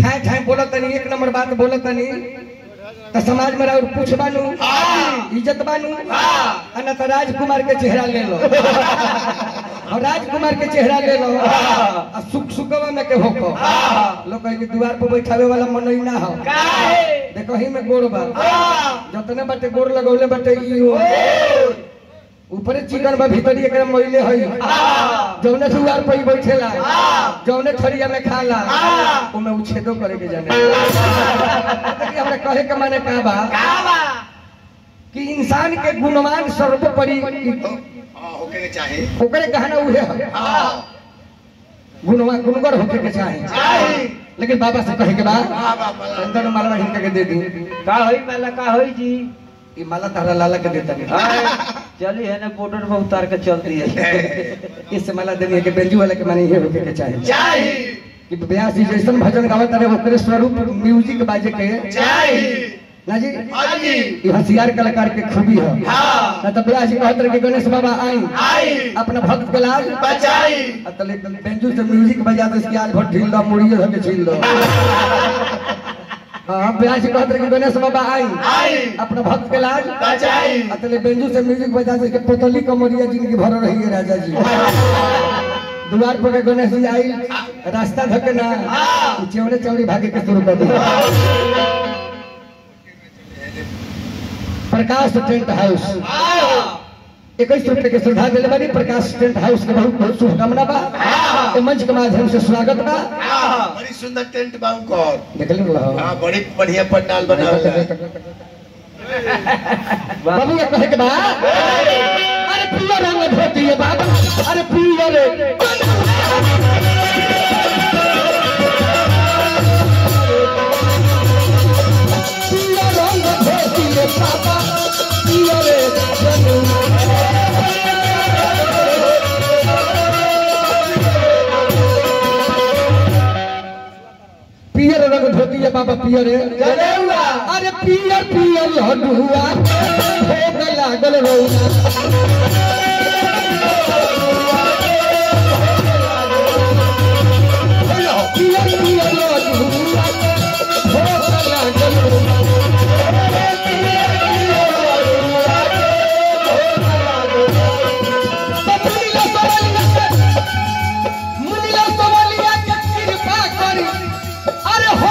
ठाए ठाए बोलत तनी एक नंबर बात बोलत तनी तो समाज में और पूछ बानू इज़्ज़त बानू आ न तो राजकुमार के चेहरा ले लो और राजकुमार के चेहरा ले लो आ सुख सुखवा में के होको लोग कहे कि द्वार पर बैठावे वाला मन ही ना हो। देखो ही में गोड़ बा। जतने बाटे गोड़ लगौले बाटे ई हो। ऊपरे चिकन बा भीतरी एकरा मोइले हई जौने दुआर पर ही बैठेला। जौने थरिया में खाला। ओमे उछेदो करे के जाने। कि हमरा कहे के माने का बा? कि इंसान के गुणवान सर्वोपरि हाँ, होके के चाहे। ओकरे कहना उहे है। गुणवान गुणगर होके के चाहे। लेकिन बाबा से कहे के बा अंदर मालवा हिंका के दे दी। का होई माला का होई जी? ई माला तारा लाला के देता नहीं हाय, चली है ना बॉर्डर में उतार के चलती है इससे माला देनी कि बेंजू वाला के माने ये होके के चाहे। चाहे। कि व्यास जी जैसन भजन गावत रहे ओकरे स्वरूप म्यूज़िक बाजे के। चाहे। ना जी? हाँ जी ये होशियार कलाकार के खूबी है। हाँ। ना तो व्यास जी कहत रहे कि गणेश बाबा आई। आई। अपना भक्त के लाल बचाई। आ तले बेंजू से म्यूज़िक बजा दे इसकी आज भर ढील दो मुड़िए धके छील दो। हाँ व्यास जी कहत रहे कि गणेश बाबा आई। आई। अपना भक्त के लाल बचाई। आ तले बेंजू से म्यूज़िक बजा इसके पोतली कमरिया जिनकी भर रही है राजा जी। द्वार पर के गणेश जी आई। रास्ता धके ना चौड़े चौड़ी भागे के शुरू कर दी प्रकाश टेंट हाउस। इक्कीस रुपए के श्रद्धा दिल बनी प्रकाश टेंट हाउस के बहुत बहुत शुभकामना बा। ए मंच के माध्यम से स्वागत बा। बड़ी सुंदर टेंट बांग और देख ली हाँ। बड़ी बढ़िया पंडाल बना हुआ है। बाबू ये कहे के बा अरे पूरा रंग धोती है बाबा। अरे पीला बाबा पियर अरे पियर पियर भोग लागल रौना पियर पियर हडुआ भोग लागल रौना मुनिला सवालिया के मुनिला सवालिया के कृपा करी। अरे हो